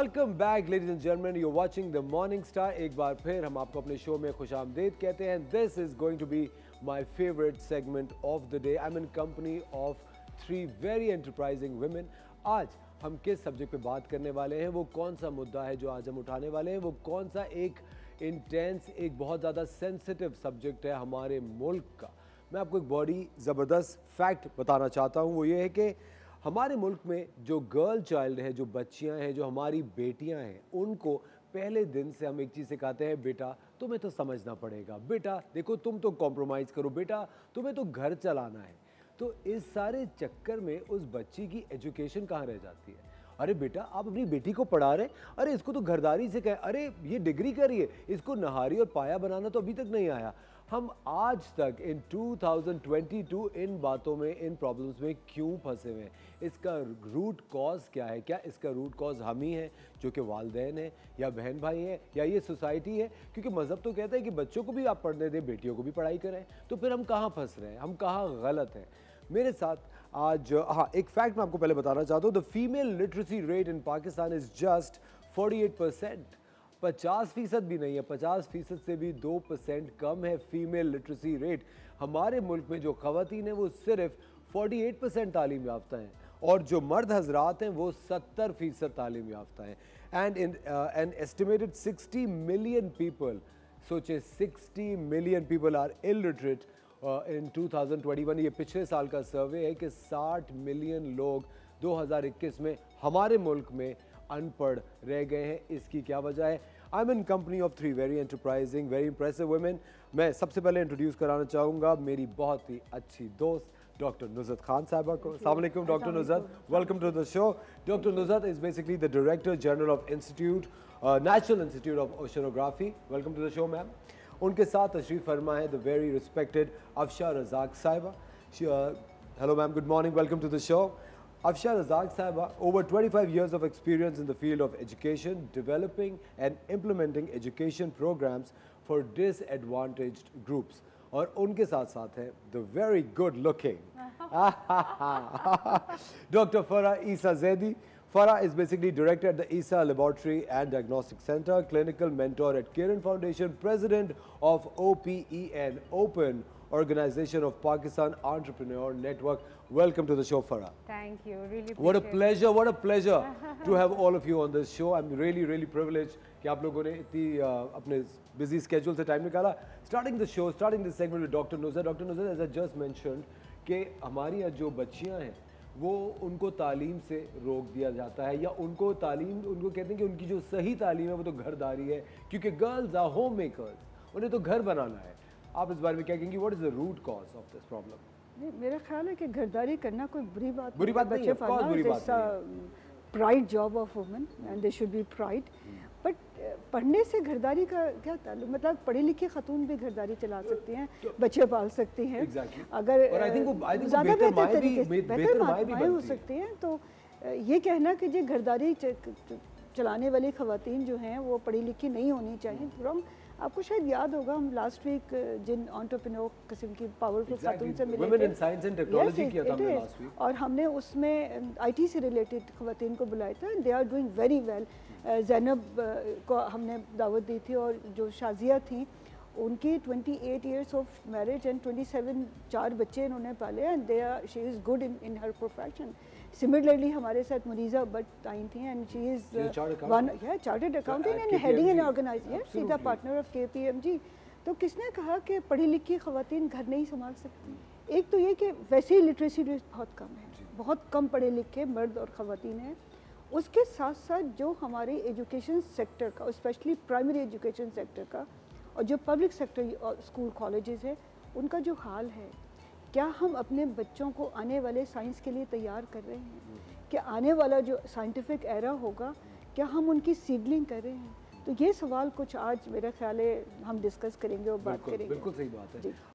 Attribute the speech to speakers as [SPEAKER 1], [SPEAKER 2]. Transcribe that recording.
[SPEAKER 1] Welcome back ladies and gentleman you watching the morning star एक बार फिर हम आपको अपने शो में खुश आमदेद कहते हैं। This is going to be my favourite segment of the day I am in company of three very enterprising women आज हम किस सब्जेक्ट पे बात करने वाले हैं? वो कौन सा मुद्दा है जो आज हम उठाने वाले हैं? वो कौन सा एक इंटेंस एक बहुत ज़्यादा सेंसिटिव सब्जेक्ट है हमारे मुल्क का? मैं आपको एक बड़ी ज़बरदस्त फैक्ट बताना चाहता हूँ। वो ये है कि हमारे मुल्क में जो गर्ल चाइल्ड है, जो बच्चियाँ हैं, जो हमारी बेटियाँ हैं, उनको पहले दिन से हम एक चीज़ सिखाते हैं, बेटा, तुम्हें तो समझना पड़ेगा। बेटा, देखो, तुम तो कॉम्प्रोमाइज़ करो। बेटा, तुम्हें तो घर चलाना है। तो इस सारे चक्कर में उस बच्ची की एजुकेशन कहाँ रह जाती है? अरे बेटा, आप अपनी बेटी को पढ़ा रहे अरे, इसको तो घरदारी से कहें, अरे, ये डिग्री करिए। इसको नहारी और पाया बनाना तो अभी तक नहीं आया। हम आज तक इन 2022 इन बातों में, इन प्रॉब्लम्स में क्यों फंसे हुए हैं? इसका रूट कॉज क्या है? क्या इसका रूट कॉज हम ही हैं, जो कि वालदेन हैं, या बहन भाई हैं, या ये सोसाइटी है? क्योंकि मज़हब तो कहता है कि बच्चों को भी आप पढ़ने दें, बेटियों को भी पढ़ाई करें। तो फिर हम कहाँ फंस रहे हैं? हम कहाँ गलत हैं? मेरे साथ आज हाँ एक फैक्ट मैं आपको पहले बताना चाहता हूँ the female literacy rate in Pakistan is just 48 percent पचास फ़ीसद भी नहीं है, पचास फ़ीसद से भी दो परसेंट कम है फीमेल लिटरेसी रेट हमारे मुल्क में जो खातन है वो सिर्फ़ 48 परसेंट तालीम याफ्ता हैं और जो मर्द हजरात हैं वो 70 फ़ीसद तालीम याफ्ता हैं. And in an estimated 60 million people सोचे 60 million people are illiterate in 2021 ये पिछले साल का सर्वे है कि 60 मिलियन लोग 2021 में हमारे मुल्क में अनपढ़ रह गए हैं। इसकी क्या वजह है? I am in company of three very enterprising very impressive women मैं सबसे पहले इंट्रोड्यूस कराना चाहूँगा मेरी बहुत ही अच्छी दोस्त डॉक्टर नुजरत खान साहबा को। अलैक्म doctor Nusrat welcome to the show doctor Nusrat is basically the director general of institute national institute of oceanography welcome to the show ma'am उनके साथ तशरीफ़ फरमा है the very respected Afsha Razzaq साहिबा। Hello ma'am good morning welcome to the show Afshar Razak Sahaba, over 25 years of experience in the field of education, developing and implementing education programs for disadvantaged groups. और उनके साथ साथ है the very good looking doctor Farah Isa Zaidi Farah is basically director at the ISA Laboratory and Diagnostic Center, clinical mentor at Kiran Foundation, president of OPEN, Open Organization of Pakistan Entrepreneur Network. Welcome to the show, Farah.
[SPEAKER 2] Thank you. Really
[SPEAKER 1] What a pleasure, what a pleasure to have all of you on this show. I'm really, really privileged कि आप लोगों ने इतनी अपने busy schedule से time निकाला starting the show starting this segment with doctor Nujar doctor Nujar as I just mentioned कि हमारी जो बच्चियाँ हैं वो उनको तालीम से रोक दिया जाता है या उनको तालीम उनको कहते हैं कि उनकी जो सही तालीम है वो तो घरदारी है क्योंकि गर्ल्स आर होम मेकर्स उन्हें तो घर बनाना है आप इस बारे में क्या कहेंगे? What is the root cause of this problem
[SPEAKER 3] मेरा ख्याल है कि घरदारी करना कोई बुरी बात
[SPEAKER 1] बुरी बात नहीं है बुरी बात
[SPEAKER 3] pride job of women and they should be pride but पढ़ने से घरदारी का क्या ताल्लुक? मतलब पढ़े लिखे खतून भी घरदारी चला सकती हैं तो बच्चे पाल सकती हैं।
[SPEAKER 1] Exactly.
[SPEAKER 3] अगर
[SPEAKER 1] ज़्यादा बेहतर तरीके से बेहतर
[SPEAKER 3] माएँ हो सकती हैं तो ये कहना कि जो घरदारी चलाने वाली खातन जो हैं वो पढ़ी लिखी नहीं होनी चाहिए। रॉन्ग आपको शायद याद होगा हम लास्ट वीक जिन ऑनटोपिनो किस्म की पावरफुल खातून से मिले थे। और हमने उसमें आईटी से रिलेटेड खातन को बुलाया था। They are doing very well Zainab को हमने दावत दी थी और जो शाजिया थी उनकी 28 इयर्स ऑफ़ मैरिज एंड 27 चार बच्चे इन्होंने पाले and they are she is good in in her profession similarly हमारे साथ मुरीजा बट आई थी and she is one chartered accountant and heading an organise सीधा partner of K P M G तो किसने कहा कि पढ़ी लिखी खातन घर नहीं संभाल सकती? एक तो ये कि वैसे ही लिटरेसी रेट बहुत कम है बहुत कम पढ़े लिखे मर्द और ख़वान हैं। उसके साथ साथ जो हमारे एजुकेशन सेक्टर का स्पेशली प्राइमरी एजुकेशन सेक्टर का और जो पब्लिक सेक्टर स्कूल कॉलेजेस है उनका जो हाल है क्या हम अपने बच्चों को आने वाले साइंस के लिए तैयार कर रहे हैं? क्या आने वाला जो साइंटिफिक एरा होगा क्या हम उनकी सीडलिंग कर रहे हैं? तो ये सवाल कुछ आज मेरा ख्याल है हम डिस्कस करेंगे और बात करेंगे।
[SPEAKER 1] बिल्कुल सही बात है।